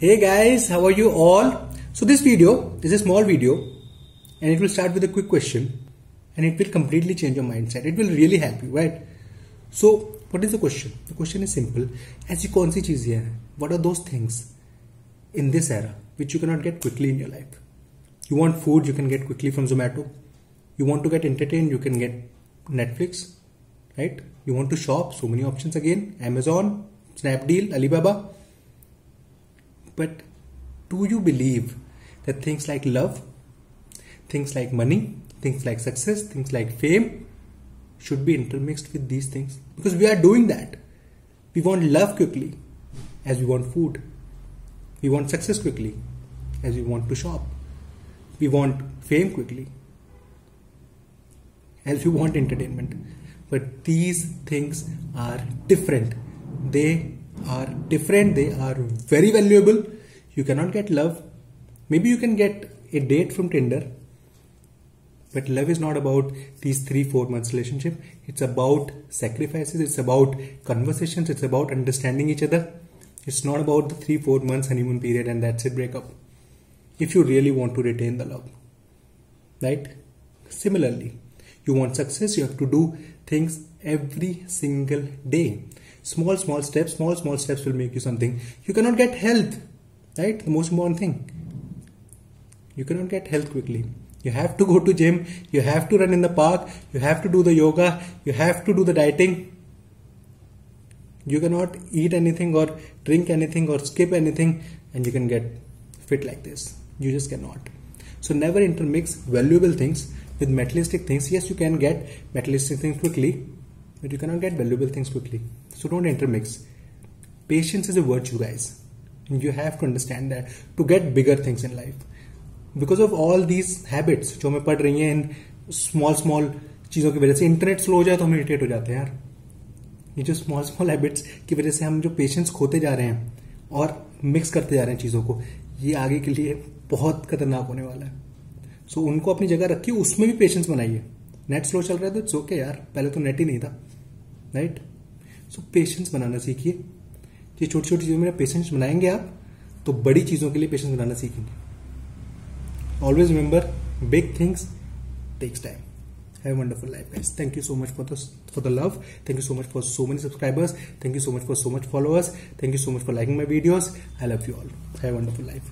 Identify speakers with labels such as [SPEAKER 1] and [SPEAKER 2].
[SPEAKER 1] Hey guys, how are you all? So this video is a small video and it will start with a quick question and it will completely change your mindset. It will really help you, right? So what is the question? The question is simple. ऐसी कौन सी चीजें हैं? What are those things in this era which you cannot get quickly in your life? You want food, you can get quickly from Zomato. You want to get entertained, you can get Netflix, right? You want to shop, so many options again. Amazon, Snapdeal, Alibaba. But do you believe that things like love, things like money, things like success, things like fame should be intermixed with these things? Because we are doing that. We want love quickly as we want food. We want success quickly as we want to shop. We want fame quickly as we want entertainment. But these things are different. They are different. They are very valuable. You cannot get love. Maybe you can get a date from Tinder. But love is not about these three, four months relationship. It's about sacrifices. It's about conversations. It's about understanding each other. It's not about the three, four months honeymoon period and that's it breakup. If you really want to retain the love. Right? Similarly, you want success, you have to do things every single day. Small, small steps, small, small steps will make you something. You cannot get health, right? The most important thing. You cannot get health quickly. You have to go to gym, you have to run in the park, you have to do the yoga, you have to do the dieting. You cannot eat anything or drink anything or skip anything and you can get fit like this. You just cannot. So never intermix valuable things with materialistic things. Yes, you can get materialistic things quickly, but you cannot get valuable things quickly. So don't intermix. Patience is a virtue, guys. And you have to understand that to get bigger things in life. Because of all these habits जो हमें पढ़ रही हैं in small small चीज़ों की वजह से internet slow हो जाए तो हम इरिटेट हो जाते हैं यार ये जो स्मॉल स्मॉल हैबिट्स की वजह से हम जो पेशेंस खोते जा रहे हैं और मिक्स करते जा रहे हैं चीज़ों को ये आगे के लिए बहुत खतरनाक होने वाला है सो so, उनको अपनी जगह रखिए उसमें भी पेशेंस बनाइए नेट स्लो चल रहा है तो इट्स ओके यार पहले तो नेट ही नहीं था राइट सो पेशेंस बनाना सीखिए ये छोटी छोटी चीज़ों में पेशेंस बनाएँगे आप तो बड़ी चीज़ों के लिए पेशेंस बनाना सीखेंगे always remember big things takes time have a wonderful life guys thank you so much for the for the love thank you so much for so many subscribers thank you so much for so much followers thank you so much for liking my videos i love you all have a wonderful life